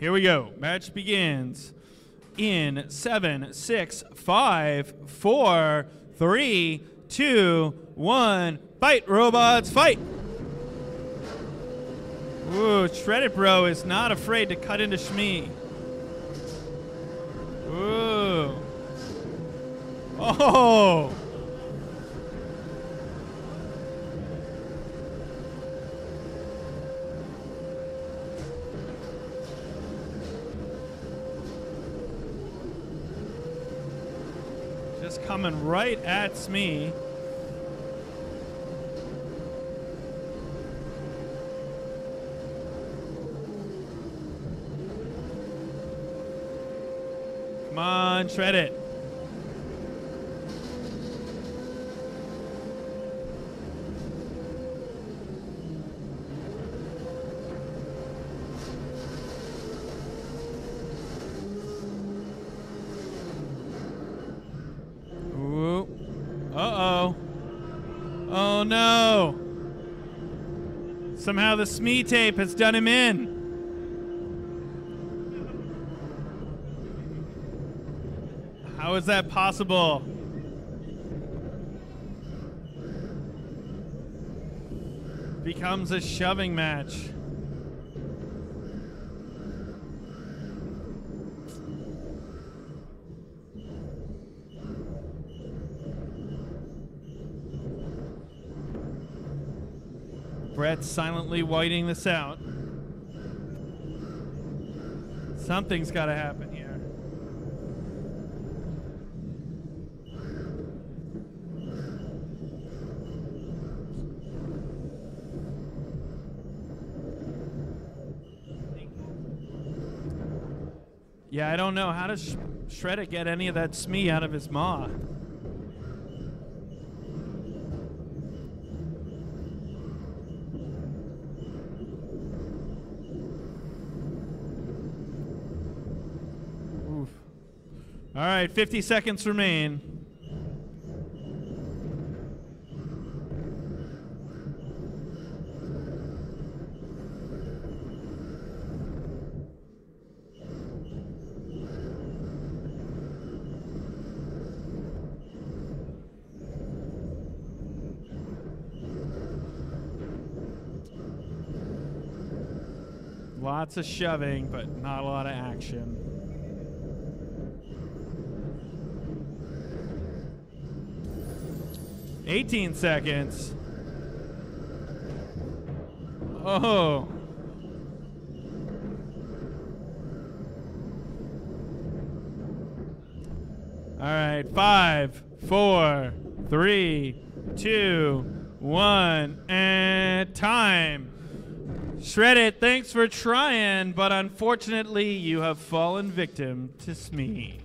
Here we go. Match begins in seven, six, five, four, three, two, one. Fight, robots, fight! Ooh, Shreddit Bro is not afraid to cut into Shmee. Ooh. Oh! Just coming right at Smee. Come on, Shreddit. Ooh. Uh-oh. Oh no. Somehow the Smee tape has done him in. How is that possible? Becomes a shoving match. Brett silently whiting this out. Something's got to happen here. Yeah, I don't know. How does Sh- Shredder get any of that Smee out of his maw? All right, 50 seconds remain. Lots of shoving, but not a lot of action. Eighteen seconds. Oh. All right, five, four, three, two, one, and time. Shreddit, thanks for trying, but unfortunately, you have fallen victim to Smee.